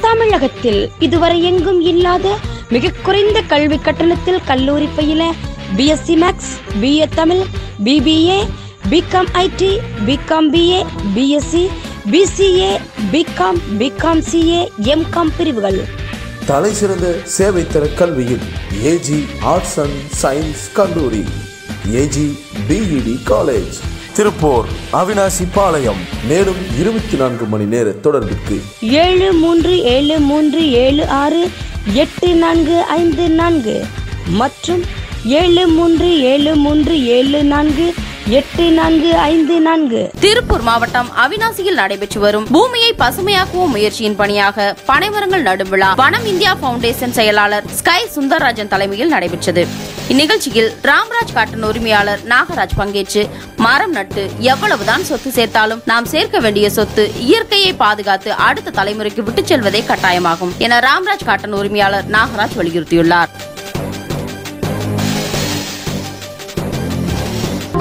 தமிழகத்தில் இதுவரை எங்கும் இல்லாத மிக குறைந்த கல்வி கட்டணத்தில் கல்லூரி பயில BSc maths BA Tamil BBA BCom IT BCom BA BSc BCA BCom BCom CA MCom பிரிவுகள். தலை சிறந்த சேவை தர கல்வியில் ஏஜி ஆர்ட்ஸ் அண்ட் சயின்ஸ் கல்லூரி AG BEd college Tiruppur Avinashi Palayam மேலும் இருபத்தி நான்கு மணி நேர தொடர்புக்கு ஏழு மூன்று ஏழு மூன்று ஏழு ஆறு எட்டு நான்கு ஐந்து நான்கு மற்றும் ஏழு மூன்று ஏழு மூன்று ஏழு நான்கு எட்டு நான்கு ஐந்து நான்கு. திருப்பூர் மாவட்டம் அவினாசியில் நடைபெற்று வரும் பூமியை பசுமையாக்குவோம் முயற்சியின் பணியாக பனைமரங்கள் நடும் விழா வனம் இந்தியா பவுண்டேஷன் செயலாளர் ஸ்கை சுந்தரராஜன் தலைமையில் நடைபெற்றது. இந்நிகழ்ச்சியில் ராம்ராஜ் காட்டன் உரிமையாளர் நாகராஜ் பங்கேற்று மரம் நட்டு எவ்வளவுதான் சொத்து சேர்த்தாலும் நாம் சேர்க்க வேண்டிய சொத்து இயற்கையை பாதுகாத்து அடுத்த தலைமுறைக்கு விட்டுச் செல்வதே கட்டாயமாகும் என ராம்ராஜ் காட்டன் உரிமையாளர் நாகராஜ் வலியுறுத்தியுள்ளார்.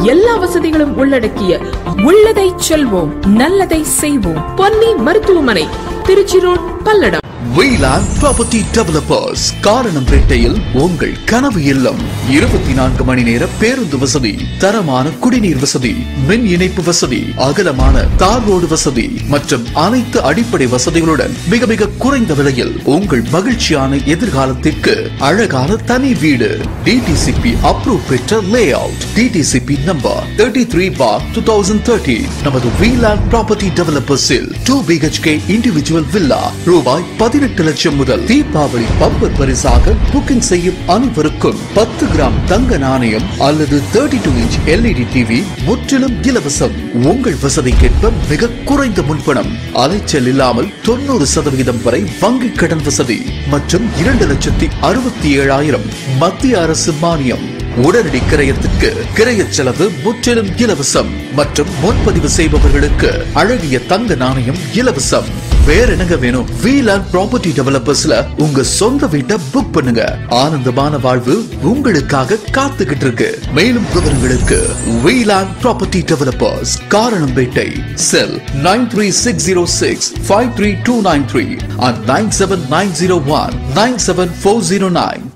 எல்லா வசதிகளும் உள்ளடக்கிய உள்ளதை செல்வோம் நல்லதை செய்வோம். பொன்னி மருத்துவமனை Trichy road Palladam. Veelan property developers காரணம்பேட்டையில் உங்கள் கனவு இல்லம். இருபத்தி நான்கு மணி நேர பேருந்து வசதி தரமான குடிநீர் வசதி மின் இணைப்பு வசதி அகலமான தார் ரோடு வசதி மற்றும் அனைத்து அடிப்படை வசதிகளுடன் மிக மிக குறைந்த விலையில் உங்கள் மகிழ்ச்சியான எதிர்காலத்திற்கு அழகான தனி வீடு. டிடிசிபி அப்ரூவ் பெற்ற layout DTCP number thirty three four two thousand thirty நமது வீலான் ப்ராப்பர்ட்டி டெவலப்பர்ஸில் டூ பிஹெச்கே இண்டிவிஜுவல் வில்லா ரூபாய் பதினெட்டு லட்சம் முதல் தீபாவளி பம்பர் பரிசாக புக்கிங் செய்யும் அனைவருக்கும் பத்து கிராம் தங்க நாணயம் அல்லது thirty two inch LED TV முற்றிலும் இலவசம். உங்கள் வசதிக்கேற்ப மிக குறைந்த முன்பணம். அலைச்சல் இல்லாமல் தொண்ணூறு சதவிகிதம் வரை வங்கி கடன் வசதி மற்றும் இரண்டு லட்சத்தி அறுபத்தி ஏழாயிரம் மத்திய அரசு மானியம். உடனடி கிரயத்திற்கு கிரய செலவு முற்றிலும் இலவசம் மற்றும் முன்பதிவு செய்பவர்களுக்கு அழகிய தங்க நாணயம் இலவசம். வேற என்னங்க வேணும்? வீலாண்ட் ப்ராப்பர்ட்டி டெவலப்பர்ஸ்ல உங்க சொந்த வீட்டை புக் பண்ணுங்க. ஆனந்தமான வாழ்வு உங்களுக்காக காத்துக்கிட்டு இருக்கு. மேலும் விவரங்களுக்கு Veeland property developers Karanampettai cell nine three six zero six five three two nine three and nine seven nine zero one nine seven four zero nine